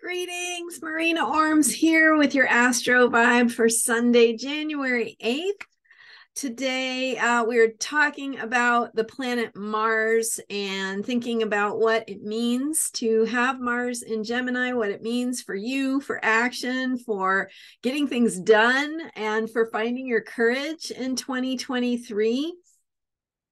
Greetings, Marina Orms here with your Astro Vibe for Sunday, January 8th. Today, uh, we're talking about the planet Mars and thinking about what it means to have Mars in Gemini, what it means for you, for action, for getting things done, and for finding your courage in 2023.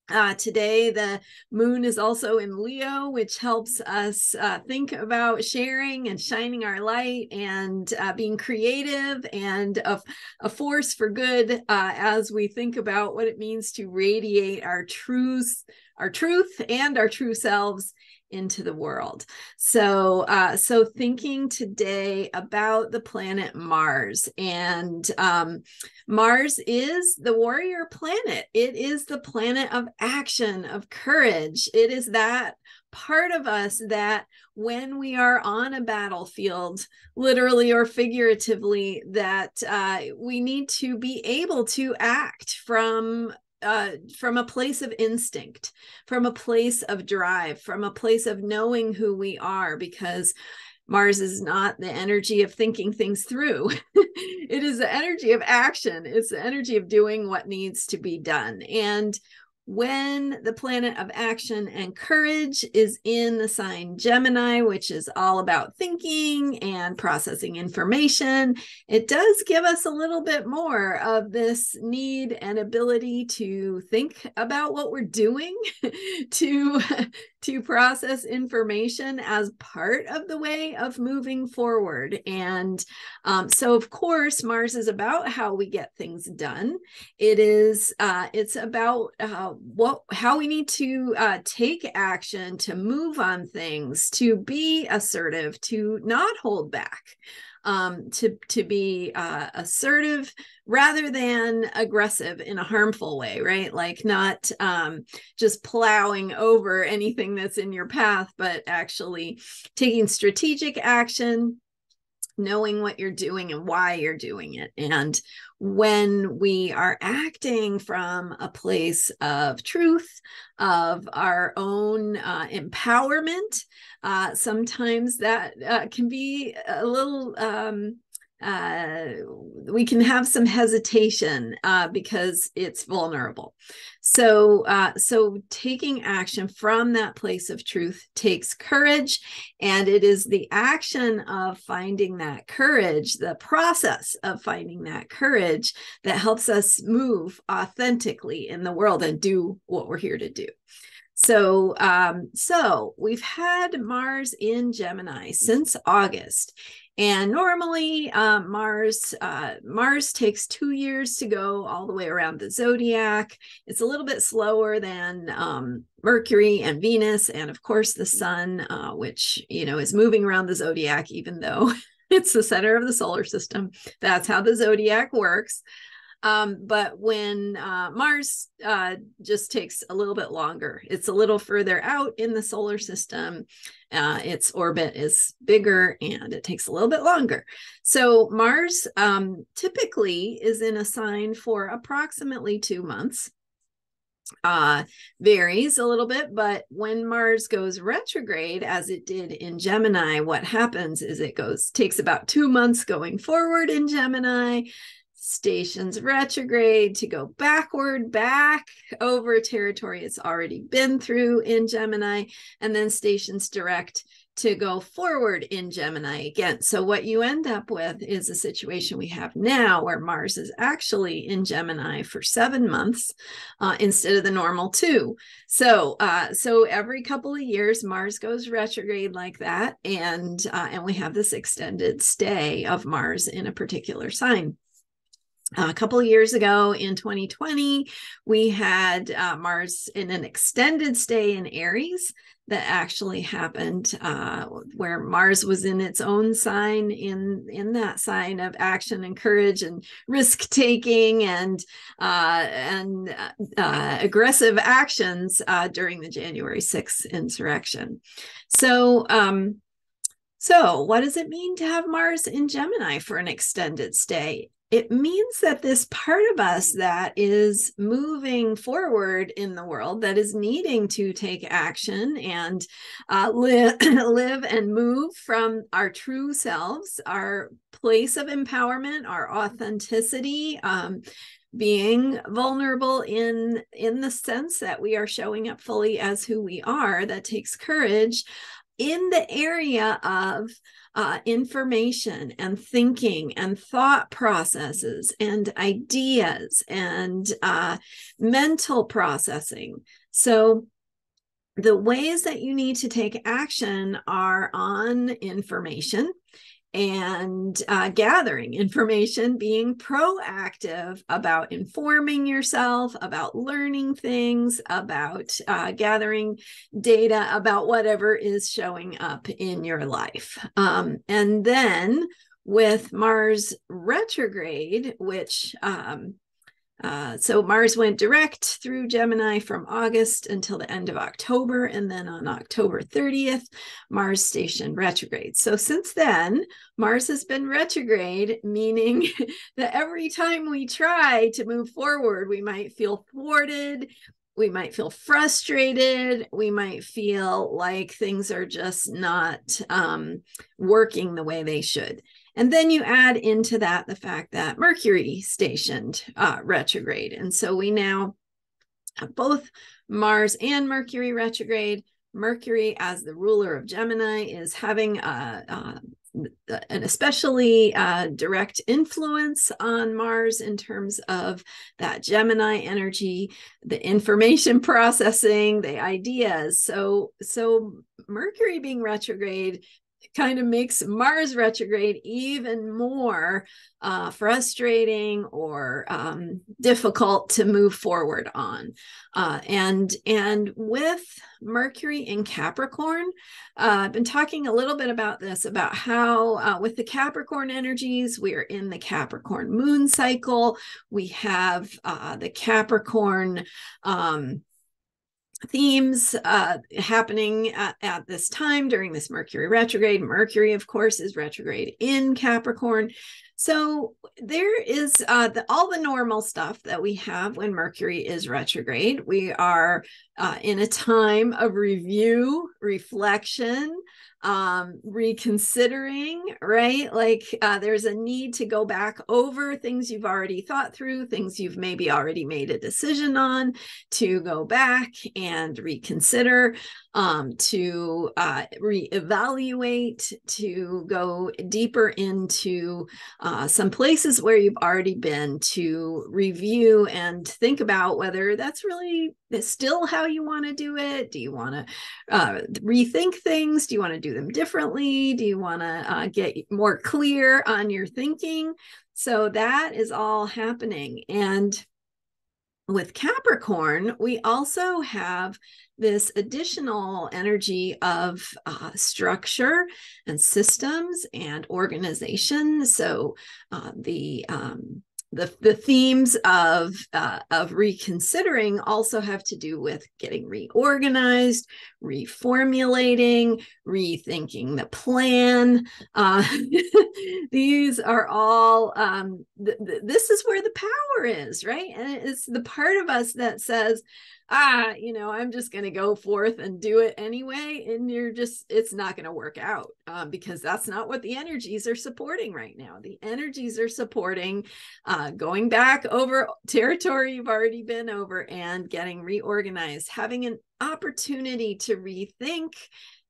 Uh, today, the moon is also in Leo, which helps us uh, think about sharing and shining our light and uh, being creative and a, a force for good uh, as we think about what it means to radiate our truth, our truth and our true selves into the world. So, uh, so thinking today about the planet Mars, and um, Mars is the warrior planet. It is the planet of action, of courage. It is that part of us that when we are on a battlefield literally or figuratively that uh, we need to be able to act from uh, from a place of instinct, from a place of drive, from a place of knowing who we are, because Mars is not the energy of thinking things through. it is the energy of action. It's the energy of doing what needs to be done. And when the planet of action and courage is in the sign Gemini, which is all about thinking and processing information, it does give us a little bit more of this need and ability to think about what we're doing, to to process information as part of the way of moving forward. And um, so, of course, Mars is about how we get things done. It is. Uh, it's about uh, what how we need to uh, take action to move on things, to be assertive, to not hold back um, to to be uh, assertive rather than aggressive in a harmful way, right? Like not um, just plowing over anything that's in your path, but actually taking strategic action, knowing what you're doing and why you're doing it. And when we are acting from a place of truth, of our own uh, empowerment, uh, sometimes that uh, can be a little um, uh, we can have some hesitation uh, because it's vulnerable. So, uh, so taking action from that place of truth takes courage, and it is the action of finding that courage, the process of finding that courage, that helps us move authentically in the world and do what we're here to do. So, um, so we've had Mars in Gemini since August, and normally, uh, Mars uh, Mars takes two years to go all the way around the zodiac. It's a little bit slower than um, Mercury and Venus, and of course the Sun, uh, which you know is moving around the zodiac, even though it's the center of the solar system. That's how the zodiac works. Um, but when uh, Mars uh, just takes a little bit longer, it's a little further out in the solar system. Uh, its orbit is bigger and it takes a little bit longer. So Mars um, typically is in a sign for approximately two months uh varies a little bit but when mars goes retrograde as it did in gemini what happens is it goes takes about 2 months going forward in gemini stations retrograde to go backward back over territory it's already been through in Gemini, and then stations direct to go forward in Gemini again. So, what you end up with is a situation we have now where Mars is actually in Gemini for seven months uh, instead of the normal two. So, uh, so every couple of years, Mars goes retrograde like that, and uh, and we have this extended stay of Mars in a particular sign a couple of years ago in 2020, we had uh, Mars in an extended stay in Aries that actually happened uh, where Mars was in its own sign in in that sign of action and courage and risk taking and uh, and uh, aggressive actions uh, during the January 6th insurrection. So um, so, what does it mean to have Mars in Gemini for an extended stay? It means that this part of us that is moving forward in the world, that is needing to take action and uh, live, live and move from our true selves, our place of empowerment, our authenticity, um, being vulnerable in in the sense that we are showing up fully as who we are that takes courage in the area of uh, information and thinking and thought processes and ideas and uh, mental processing. So, the ways that you need to take action are on information and uh, gathering information, being proactive about informing yourself, about learning things, about uh, gathering data about whatever is showing up in your life. Um, and then with Mars retrograde, which um, uh, so Mars went direct through Gemini from August until the end of October. And then on October 30th, Mars station retrograde. So since then, Mars has been retrograde, meaning that every time we try to move forward, we might feel thwarted. We might feel frustrated. We might feel like things are just not um, working the way they should. And then you add into that the fact that Mercury stationed uh, retrograde. And so we now have both Mars and Mercury retrograde. Mercury, as the ruler of Gemini, is having a, a an especially uh, direct influence on Mars in terms of that Gemini energy, the information processing, the ideas. So, so Mercury being retrograde kind of makes Mars retrograde even more uh, frustrating or um, difficult to move forward on. Uh, and and with Mercury in Capricorn, uh, I've been talking a little bit about this about how uh, with the Capricorn energies, we are in the Capricorn moon cycle. We have uh, the Capricorn. Um, themes uh, happening at, at, this time during this Mercury retrograde. Mercury, of course, is retrograde in Capricorn. So there is uh, the, all the normal stuff that we have when Mercury is retrograde. We are uh, in a time of review, reflection, um, reconsidering, right? Like uh, there's a need to go back over things you've already thought through, things you've maybe already made a decision on, to go back and reconsider, um, to uh, reevaluate, to go deeper into uh, some places where you've already been, to review and think about whether that's really still how you want to do it? Do you want to uh, rethink things? Do you want to do them differently? Do you want to uh, get more clear on your thinking? So that is all happening. And with Capricorn, we also have this additional energy of uh, structure and systems and organization. So uh, the um, the the themes of uh, of reconsidering also have to do with getting reorganized, reformulating, rethinking the plan. Uh, these are all um, th- th- this is where the power is, right? And it's the part of us that says, ah, you know, I'm just going to go forth and do it anyway. And you're just, it's not going to work out um, because that's not what the energies are supporting right now. The energies are supporting uh, going back over territory you've already been over and getting reorganized, having an opportunity to rethink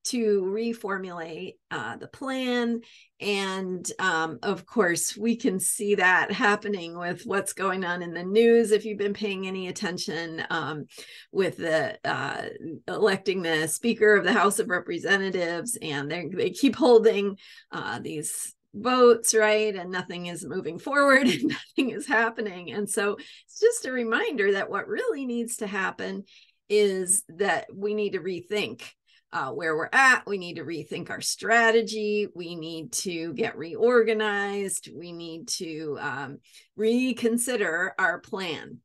to reformulate uh, the plan. And um, of course, we can see that happening with what's going on in the news. If you've been paying any attention um, with the uh, electing the Speaker of the House of Representatives, and they keep holding uh, these votes, right? And nothing is moving forward and nothing is happening. And so it's just a reminder that what really needs to happen is that we need to rethink uh, where we're at. We need to rethink our strategy. We need to get reorganized. We need to um, reconsider our plan.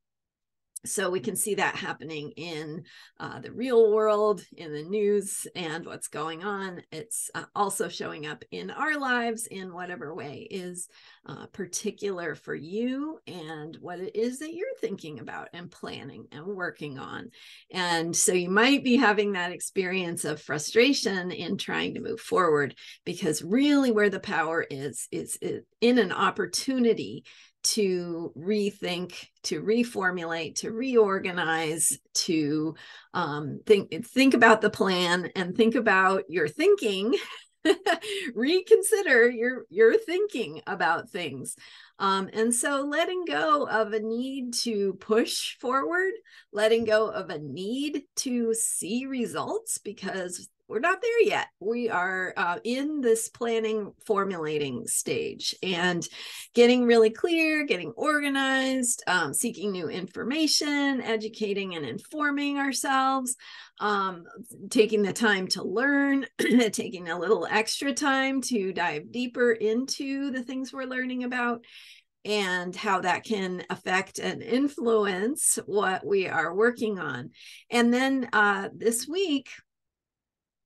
So we can see that happening in uh, the real world in the news and what's going on. It's uh, also showing up in our lives in whatever way is uh, particular for you and what it is that you're thinking about and planning and working on. And so you might be having that experience of frustration in trying to move forward because really where the power is is, is in an opportunity to rethink, to reformulate, to reorganize, to um, think think about the plan and think about your thinking. reconsider your your thinking about things um, and so letting go of a need to push forward letting go of a need to see results because we're not there yet. We are uh, in this planning, formulating stage and getting really clear, getting organized, um, seeking new information, educating and informing ourselves, um, taking the time to learn, taking a little extra time to dive deeper into the things we're learning about and how that can affect and influence what we are working on. And then uh, this week,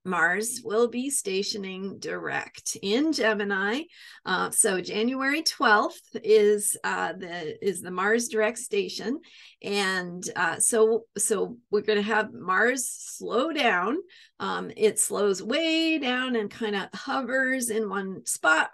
Mars will be stationing direct in Gemini. Uh, so January 12th is uh, the is the Mars direct station, and uh, so so we're going to have Mars slow down. Um, it slows way down and kind of hovers in one spot,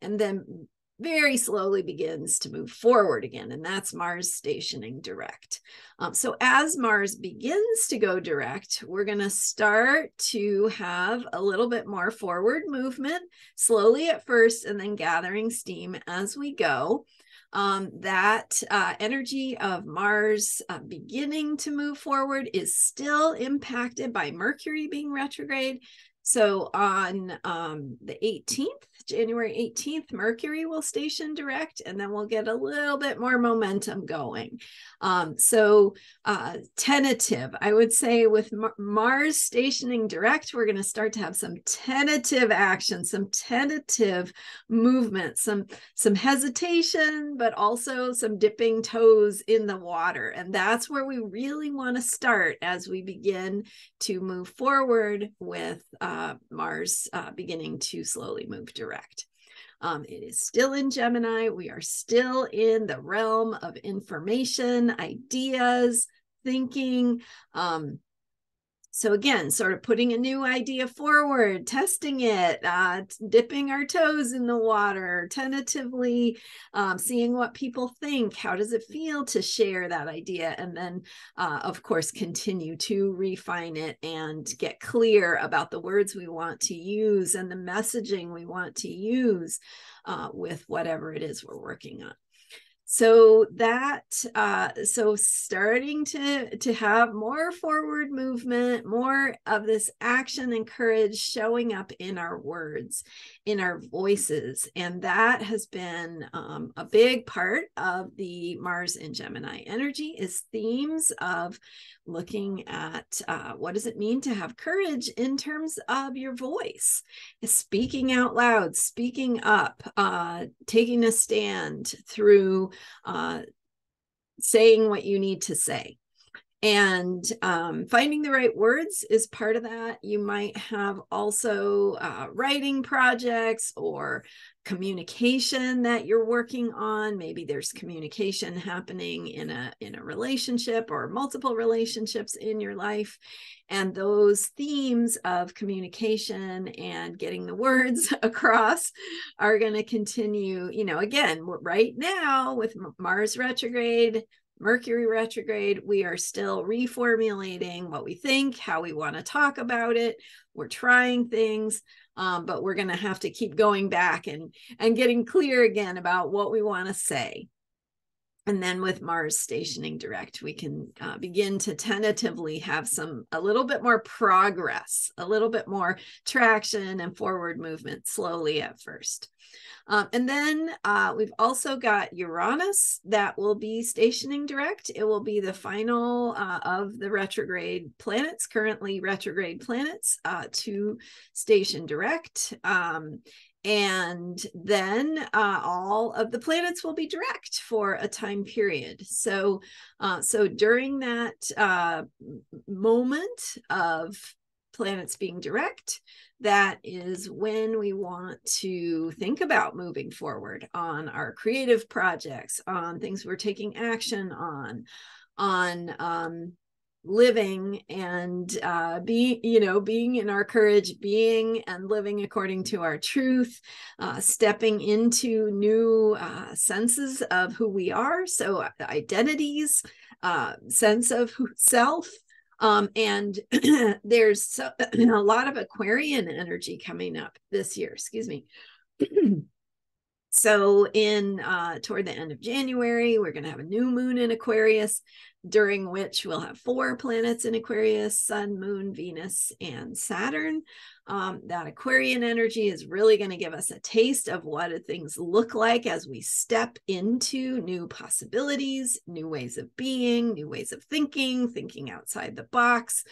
and then very slowly begins to move forward again, and that's Mars stationing direct. Um, so as Mars begins to go direct, we're going to start to have a little bit more forward movement, slowly at first, and then gathering steam as we go. Um, that uh, energy of Mars uh, beginning to move forward is still impacted by Mercury being retrograde. So on um, the 18th, January 18th, Mercury will station direct, and then we'll get a little bit more momentum going. Um, so, uh, tentative, I would say, with Mar- Mars stationing direct, we're going to start to have some tentative action, some tentative movement, some some hesitation, but also some dipping toes in the water, and that's where we really want to start as we begin to move forward with uh, Mars uh, beginning to slowly move direct. Um, it is still in Gemini. We are still in the realm of information, ideas, thinking. Um, so again, sort of putting a new idea forward, testing it, uh, dipping our toes in the water, tentatively um, seeing what people think. How does it feel to share that idea? And then, uh, of course, continue to refine it and get clear about the words we want to use and the messaging we want to use uh, with whatever it is we're working on so that uh, so starting to to have more forward movement more of this action and courage showing up in our words in our voices and that has been um, a big part of the mars and gemini energy is themes of looking at uh, what does it mean to have courage in terms of your voice? Speaking out loud speaking up uh, taking a stand through uh, saying what you need to say. And um, finding the right words is part of that. You might have also uh, writing projects or communication that you're working on. Maybe there's communication happening in a in a relationship or multiple relationships in your life. And those themes of communication and getting the words across are going to continue you know again right now with mars retrograde Mercury retrograde, we are still reformulating what we think, how we want to talk about it. We're trying things um, but we're going to have to keep going back and and getting clear again about what we want to say and then with mars stationing direct we can uh, begin to tentatively have some a little bit more progress a little bit more traction and forward movement slowly at first um, and then uh, we've also got Uranus that will be stationing direct. It will be the final uh, of the retrograde planets, currently retrograde planets, uh, to station direct. Um, and then uh, all of the planets will be direct for a time period. So uh, so during that uh, moment of planets being direct that is when we want to think about moving forward on our creative projects on things we're taking action on on um, living and uh, you know, being in our courage, being and living according to our truth, uh, stepping into new uh, senses of who we are. So, uh, identities, uh, sense of self. Um, and there's so, a lot of Aquarian energy coming up this year. Excuse me. so in uh, toward the end of january we're going to have a new moon in aquarius during which we'll have four planets in Aquarius Sun, Moon, Venus, and Saturn. Um, that Aquarian energy is really going to give us a taste of what things look like as we step into new possibilities, new ways of being, new ways of thinking, thinking outside the box,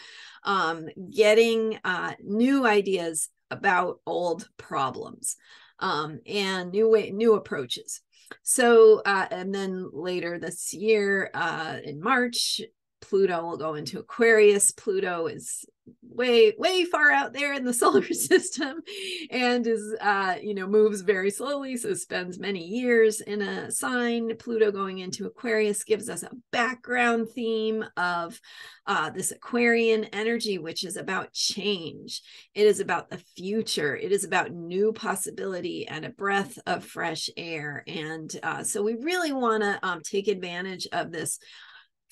um, getting uh, new ideas about old problems um, and new way, new approaches. So, uh, and then later this year, uh, in March, Pluto will go into Aquarius. Pluto is way way far out there in the solar system and is uh you know moves very slowly so spends many years in a sign. Pluto going into aquarius gives us a background theme of uh this aquarian energy which is about change. It is about the future. It is about new possibility and a breath of fresh air. And uh, so we really want to um, take advantage of this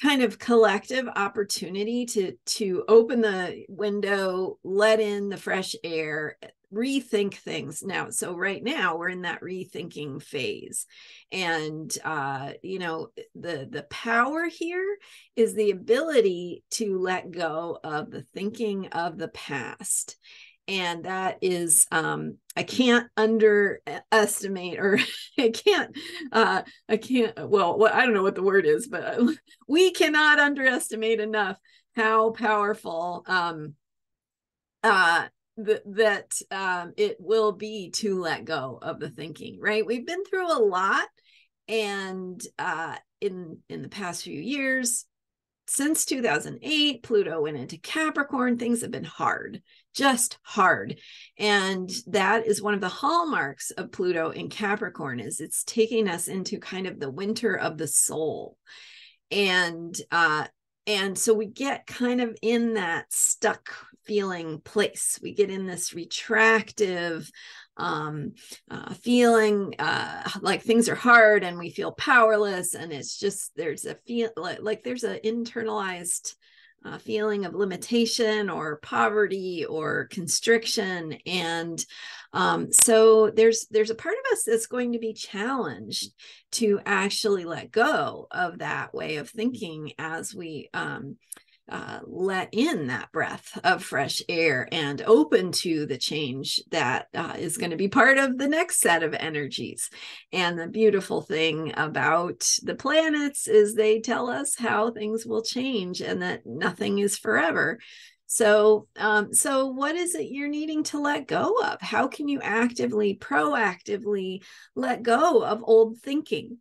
kind of collective opportunity to to open the window let in the fresh air rethink things now. So right now we're in that rethinking phase. And uh you know the the power here is the ability to let go of the thinking of the past and that is um i can't underestimate or i can't uh i can't well what i don't know what the word is but we cannot underestimate enough how powerful um uh th- that um it will be to let go of the thinking right? We've been through a lot and uh in in the past few years since 2008 pluto went into capricorn things have been hard just hard. And that is one of the hallmarks of pluto in capricorn is it's taking us into kind of the winter of the soul. And uh and so we get kind of in that stuck feeling place. We get in this retractive um, uh, feeling uh, like things are hard and we feel powerless and it's just there's a feel like, like there's an internalized uh, feeling of limitation or poverty or constriction. And um, so there's there's a part of us that's going to be challenged to actually let go of that way of thinking as we um, uh, let in that breath of fresh air and open to the change that uh, is going to be part of the next set of energies. And the beautiful thing about the planets is they tell us how things will change and that nothing is forever. So, um, so what is it you're needing to let go of? How can you actively, proactively let go of old thinking?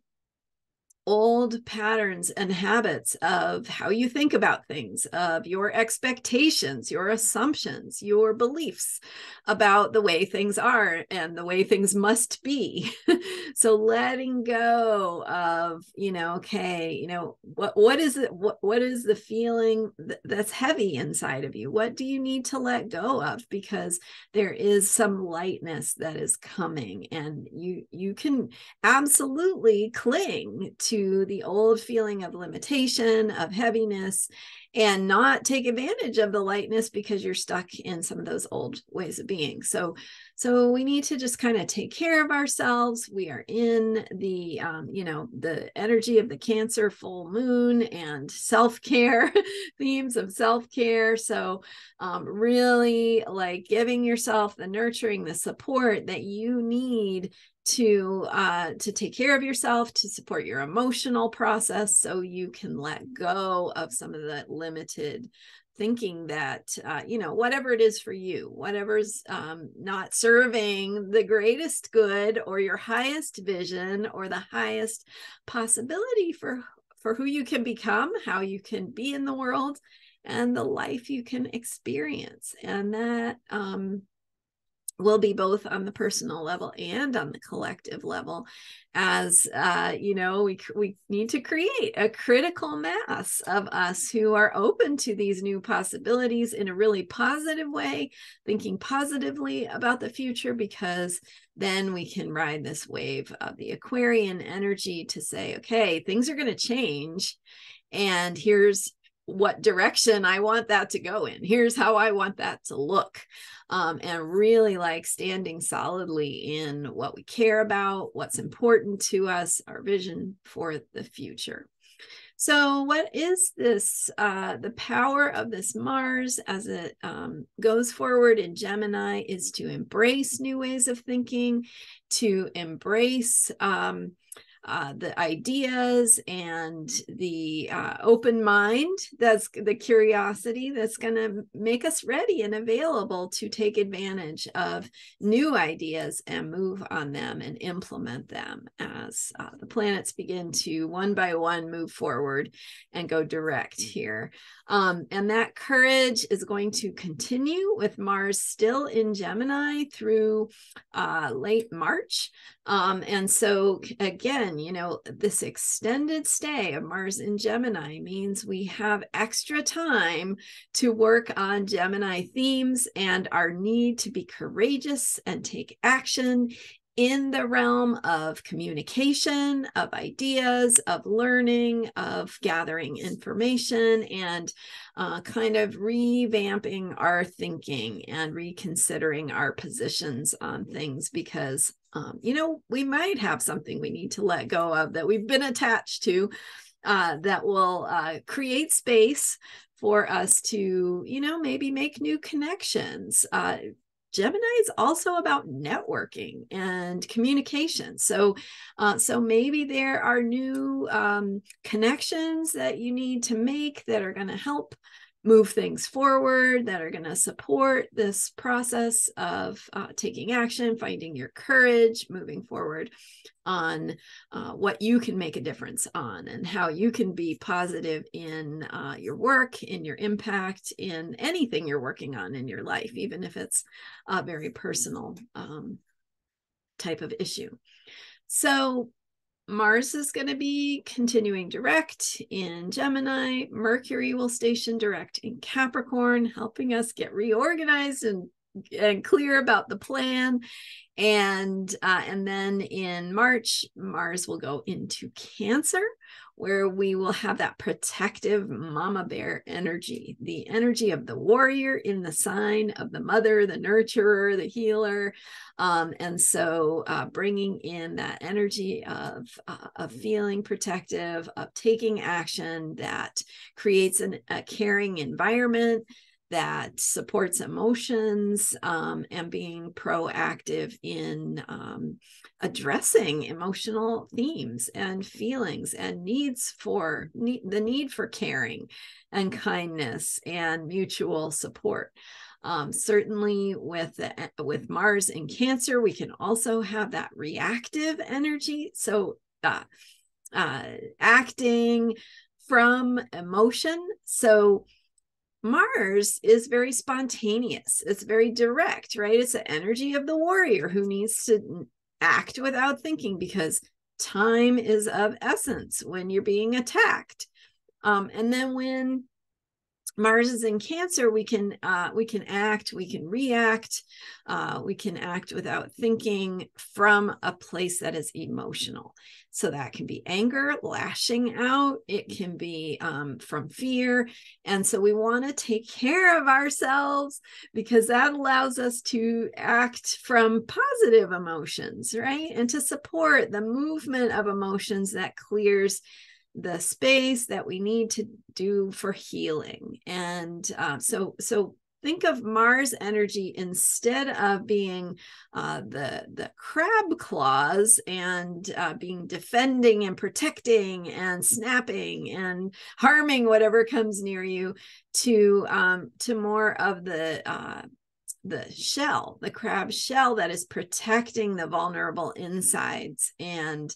Old patterns and habits of how you think about things, of your expectations, your assumptions, your beliefs about the way things are and the way things must be. so letting go of, you know, okay, you know, what what is it what what is the feeling th- that's heavy inside of you? What do you need to let go of because there is some lightness that is coming and you you can absolutely cling to to the old feeling of limitation, of heaviness, and not take advantage of the lightness because you're stuck in some of those old ways of being. So, so we need to just kind of take care of ourselves. We are in the, um, you know, the energy of the Cancer full moon and self care themes of self care. So, um, really like giving yourself the nurturing, the support that you need to uh, to take care of yourself to support your emotional process so you can let go of some of that limited thinking that uh, you know whatever it is for you whatever's um, not serving the greatest good or your highest vision or the highest possibility for for who you can become how you can be in the world and the life you can experience. And that um, will be both on the personal level and on the collective level as uh, you know we we need to create a critical mass of us who are open to these new possibilities in a really positive way thinking positively about the future because then we can ride this wave of the aquarian energy to say okay things are going to change and here's what direction I want that to go in. Here's how I want that to look. Um, and really like standing solidly in what we care about, what's important to us, our vision for the future. So, what is this? Uh, the power of this Mars as it um, goes forward in Gemini is to embrace new ways of thinking, to embrace um, uh, the ideas and the uh, open mind that's the curiosity that's going to make us ready and available to take advantage of new ideas and move on them and implement them as uh, the planets begin to one by one move forward and go direct here um, and that courage is going to continue with Mars still in Gemini through uh, late March. Um, and so, again, you know, this extended stay of Mars in Gemini means we have extra time to work on Gemini themes and our need to be courageous and take action in the realm of communication, of ideas, of learning, of gathering information, and uh, kind of revamping our thinking and reconsidering our positions on things because, um, you know, we might have something we need to let go of that we've been attached to uh, that will uh, create space for us to, you know, maybe make new connections. Uh, Gemini is also about networking and communication. So, uh, so maybe there are new um, connections that you need to make that are going to help move things forward that are going to support this process of uh, taking action, finding your courage, moving forward on uh, what you can make a difference on and how you can be positive in uh, your work, in your impact, in anything you're working on in your life, even if it's a very personal um, type of issue. So, Mars is going to be continuing direct in Gemini. Mercury will station direct in Capricorn, helping us get reorganized and and clear about the plan. And uh, and then in March, Mars will go into Cancer, where we will have that protective mama bear energy, the energy of the warrior in the sign of the mother, the nurturer, the healer. Um, and so uh, bringing in that energy of, uh, of feeling protective, of taking action that creates an, a caring environment that supports emotions um, and being proactive in um, addressing emotional themes and feelings and needs for the need for caring and kindness and mutual support. Um, certainly with the, with Mars in Cancer, we can also have that reactive energy. So uh, uh, acting from emotion. So Mars is very spontaneous. It's very direct, right? It's the energy of the warrior who needs to act without thinking because time is of essence when you're being attacked. Um, and then when Mars is in Cancer, we can uh, we can act, we can react, uh, we can act without thinking from a place that is emotional. So that can be anger, lashing out. It can be um, from fear, and so we want to take care of ourselves because that allows us to act from positive emotions, right, and to support the movement of emotions that clears the space that we need to do for healing. And uh, so so think of Mars energy instead of being uh, the the crab claws and uh, being defending and protecting and snapping and harming whatever comes near you to um, to more of the uh, the shell, the crab shell that is protecting the vulnerable insides and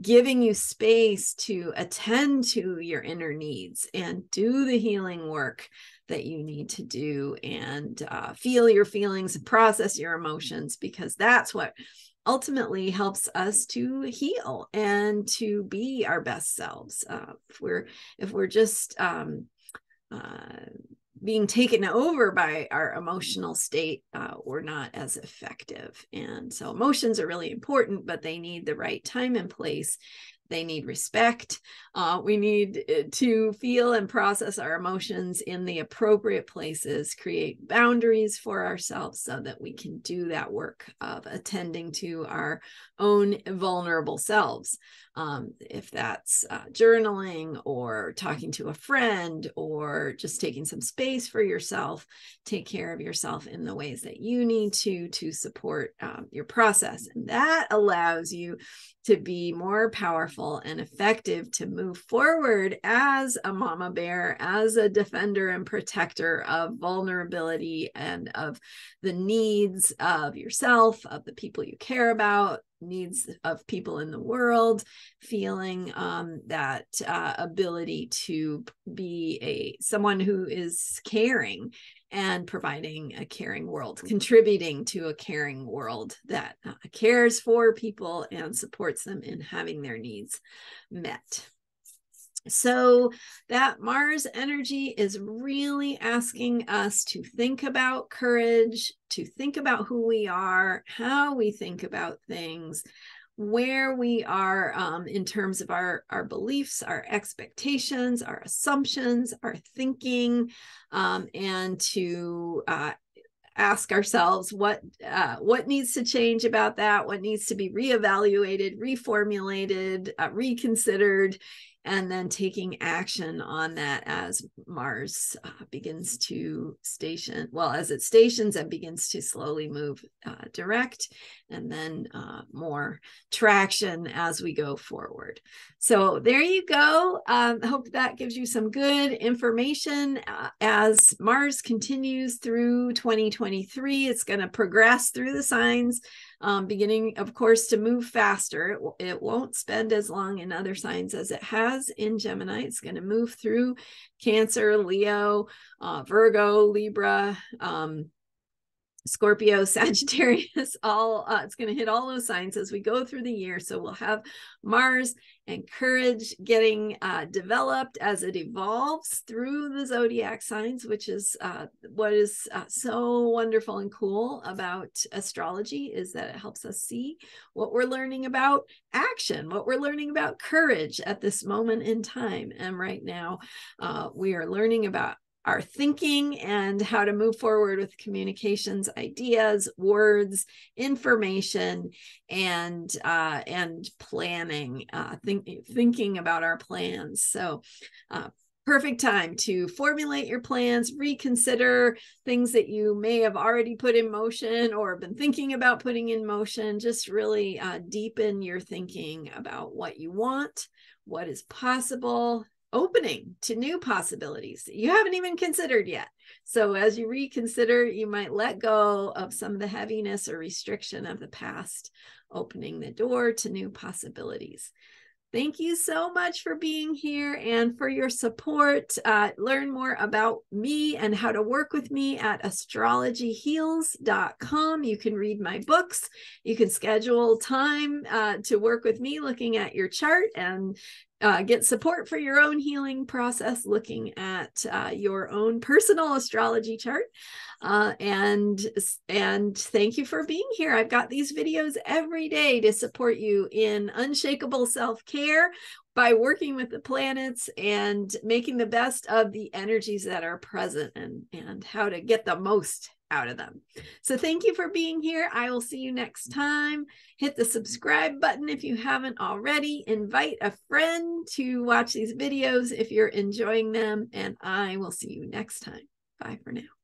giving you space to attend to your inner needs and do the healing work that you need to do and uh, feel your feelings and process your emotions because that's what ultimately helps us to heal and to be our best selves. Uh, if we're if we're just um, uh, being taken over by our emotional state, uh, we're not as effective. And so emotions are really important, but they need the right time and place they need respect. Uh, we need uh, to feel and process our emotions in the appropriate places, create boundaries for ourselves so that we can do that work of attending to our own vulnerable selves. Um, if that's uh, journaling or talking to a friend or just taking some space for yourself, take care of yourself in the ways that you need to to support um, your process. And that allows you to be more powerful and effective to move forward as a mama bear, as a defender and protector of vulnerability and of the needs of yourself, of the people you care about, needs of people in the world, feeling um, that uh, ability to be a someone who is caring and providing a caring world, contributing to a caring world that uh, cares for people and supports them in having their needs met. So, that Mars energy is really asking us to think about courage, to think about who we are, how we think about things, where we are um, in terms of our our beliefs our expectations our assumptions our thinking um, and to uh, ask ourselves what uh, what needs to change about that what needs to be reevaluated reformulated uh, reconsidered and then taking action on that as Mars uh, begins to station, well, as it stations and begins to slowly move uh, direct, and then uh, more traction as we go forward. So there you go. Um, hope that gives you some good information uh, as Mars continues through 2023. It's going to progress through the signs um, beginning, of course, to move faster. It, it won't spend as long in other signs as it has in Gemini. It's going to move through Cancer, Leo, uh, Virgo, Libra. Um, Scorpio, Sagittarius, all uh, it's going to hit all those signs as we go through the year. So we'll have Mars and courage getting uh, developed as it evolves through the zodiac signs, which is uh, what is uh, so wonderful and cool about astrology is that it helps us see what we're learning about action, what we're learning about courage at this moment in time. And right now, uh, we are learning about our thinking and how to move forward with communications ideas words information and uh, and planning uh, think, thinking about our plans. So uh, perfect time to formulate your plans reconsider things that you may have already put in motion or have been thinking about putting in motion. Just really uh, deepen your thinking about what you want what is possible opening to new possibilities you haven't even considered yet. So, as you reconsider, you might let go of some of the heaviness or restriction of the past, opening the door to new possibilities. Thank you so much for being here and for your support. Uh, learn more about me and how to work with me at astrologyheals.com. You can read my books. You can schedule time uh, to work with me looking at your chart and uh, get support for your own healing process looking at uh, your own personal astrology chart uh, and and thank you for being here. I've got these videos every day to support you in unshakable self-care by working with the planets and making the best of the energies that are present and and how to get the most out of them. So thank you for being here. I will see you next time. Hit the subscribe button if you haven't already. Invite a friend to watch these videos if you're enjoying them. And I will see you next time. Bye for now.